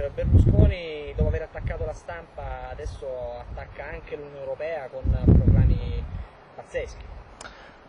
Astris, Berlusconi dopo aver attaccato la stampa adesso attacca anche l'Unione Europea con proclami pazzeschi.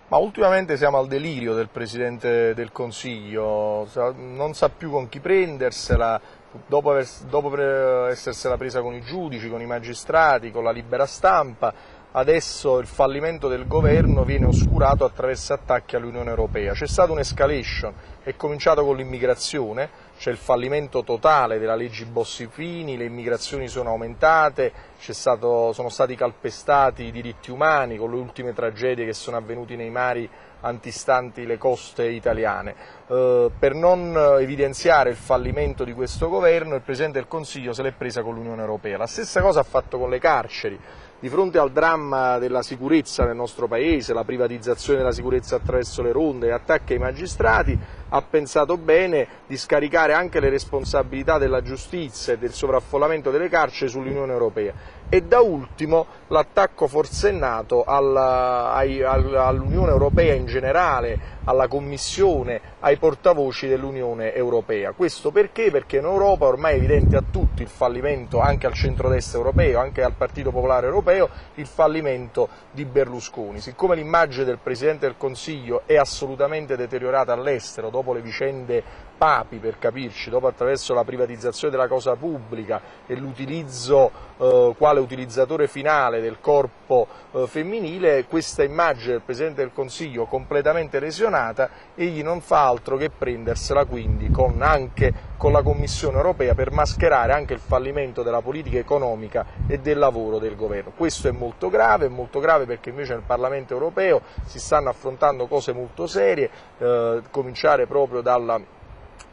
Ma ultimamente siamo al delirio del Presidente del Consiglio, non sa più con chi prendersela, dopo, aver, dopo essersela presa con i giudici, con i magistrati, con la libera stampa, adesso il fallimento del governo viene oscurato attraverso attacchi all'Unione Europea. C'è stata un'escalation, è cominciato con l'immigrazione, c'è il fallimento totale della legge Bossi-Fini, le immigrazioni sono aumentate, stato, sono stati calpestati i diritti umani con le ultime tragedie che sono avvenute nei mari antistanti le coste italiane. Eh, per non evidenziare il fallimento di questo governo il Presidente del Consiglio se l'è presa con l'Unione Europea. La stessa cosa ha fatto con le carceri di fronte al dramma della sicurezza nel nostro Paese, la privatizzazione della sicurezza attraverso le ronde e attacchi ai magistrati, ha pensato bene di scaricare anche le responsabilità della giustizia e del sovraffollamento delle carceri sull'Unione Europea e da ultimo l'attacco forsennato all'Unione Europea in generale, alla Commissione, ai portavoci dell'Unione Europea. Questo perché? Perché in Europa ormai è evidente a tutti il fallimento, anche al centrodestra europeo, anche al Partito Popolare Europeo, il fallimento di Berlusconi. Siccome l'immagine del Presidente del Consiglio è assolutamente deteriorata all'estero dopo le vicende papi per capirci, dopo attraverso la privatizzazione della cosa pubblica e l'utilizzo eh, quale utilizzatore finale del corpo eh, femminile, questa immagine del Presidente del Consiglio completamente lesionata, egli non fa altro che prendersela quindi con, anche con la Commissione europea per mascherare anche il fallimento della politica economica e del lavoro del governo. Questo è molto grave, molto grave perché invece nel Parlamento europeo si stanno affrontando cose molto serie, eh, cominciare proprio dalla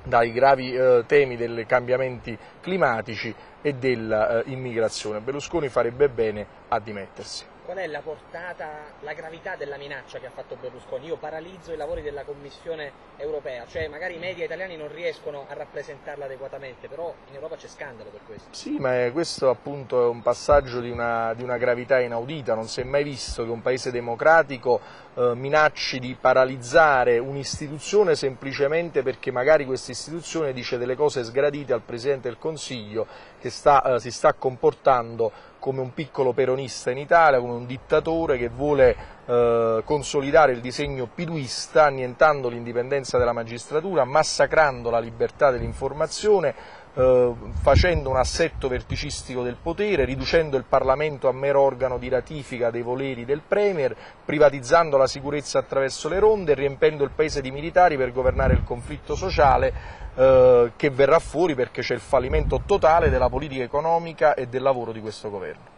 dai gravi eh, temi dei cambiamenti climatici e dell'immigrazione. Berlusconi farebbe bene a dimettersi qual è la portata, la gravità della minaccia che ha fatto Berlusconi? Io paralizzo i lavori della Commissione europea, cioè magari i media italiani non riescono a rappresentarla adeguatamente, però in Europa c'è scandalo per questo. Sì, ma questo appunto è un passaggio di una, di una gravità inaudita, non si è mai visto che un paese democratico eh, minacci di paralizzare un'istituzione semplicemente perché magari questa istituzione dice delle cose sgradite al Presidente del Consiglio che sta, eh, si sta comportando come un piccolo peronista in Italia, come un dittatore che vuole eh, consolidare il disegno piduista, annientando l'indipendenza della magistratura, massacrando la libertà dell'informazione, eh, facendo un assetto verticistico del potere, riducendo il Parlamento a mero organo di ratifica dei voleri del Premier, privatizzando la sicurezza attraverso le ronde riempendo il Paese di militari per governare il conflitto sociale eh, che verrà fuori perché c'è il fallimento totale della politica economica e del lavoro di questo governo.